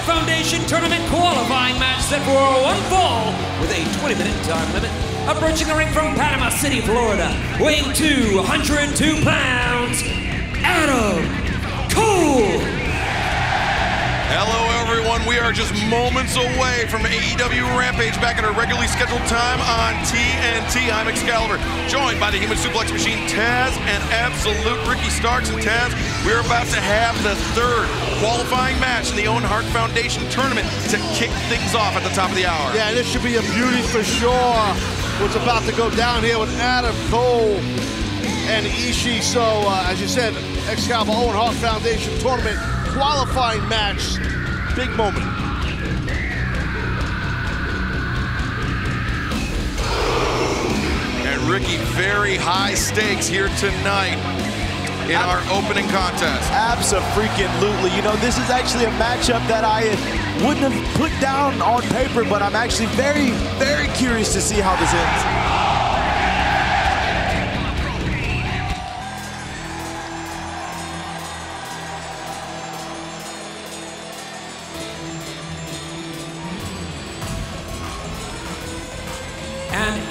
Foundation Tournament qualifying match set for one fall with a 20 minute time limit. Approaching the ring from Panama City, Florida, weighing 202 pounds, Adam We are just moments away from AEW Rampage back at our regularly scheduled time on TNT. I'm Excalibur, joined by the Human Suplex Machine, Taz, and Absolute Ricky Starks. And Taz, we're about to have the third qualifying match in the Owen Hart Foundation tournament to kick things off at the top of the hour. Yeah, this should be a beauty for sure. What's about to go down here with Adam Cole and Ishii. So, uh, as you said, Excalibur Owen Hart Foundation tournament qualifying match. Big moment. And Ricky, very high stakes here tonight in our opening contest. Absolutely. You know, this is actually a matchup that I wouldn't have put down on paper, but I'm actually very, very curious to see how this ends.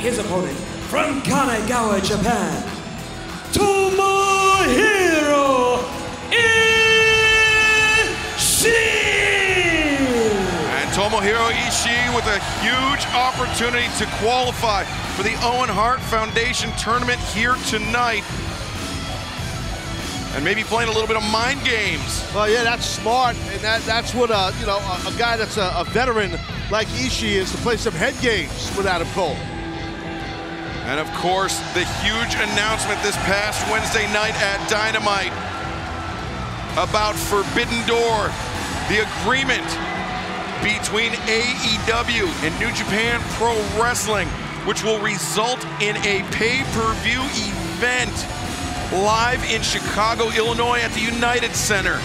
His opponent from Kanagawa, Japan, Tomohiro Ishii. And Tomohiro Ishii with a huge opportunity to qualify for the Owen Hart Foundation tournament here tonight. And maybe playing a little bit of mind games. Well, yeah, that's smart, and that, that's what a you know a, a guy that's a, a veteran like Ishii is to play some head games with Adam Cole. And of course, the huge announcement this past Wednesday night at Dynamite about Forbidden Door, the agreement between AEW and New Japan Pro Wrestling, which will result in a pay-per-view event live in Chicago, Illinois at the United Center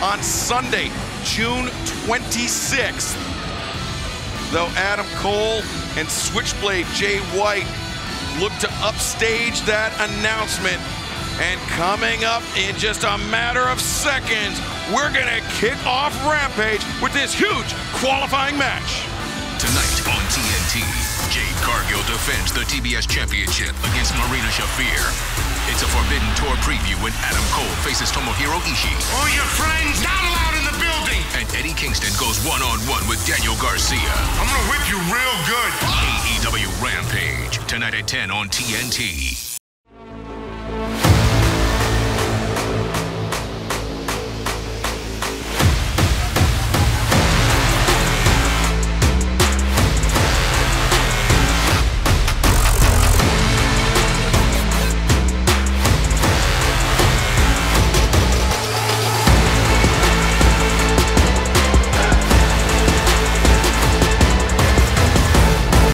on Sunday, June 26th. Though Adam Cole and Switchblade Jay White look to upstage that announcement. And coming up in just a matter of seconds, we're going to kick off Rampage with this huge qualifying match. Tonight on TNT, Jade Cargill defends the TBS Championship against Marina Shafir. It's a Forbidden Door preview when Adam Cole faces Tomohiro Ishii. Oh, your Kingston goes one on one with Daniel Garcia. I'm gonna whip you real good. AEW Rampage, tonight at 10 on TNT.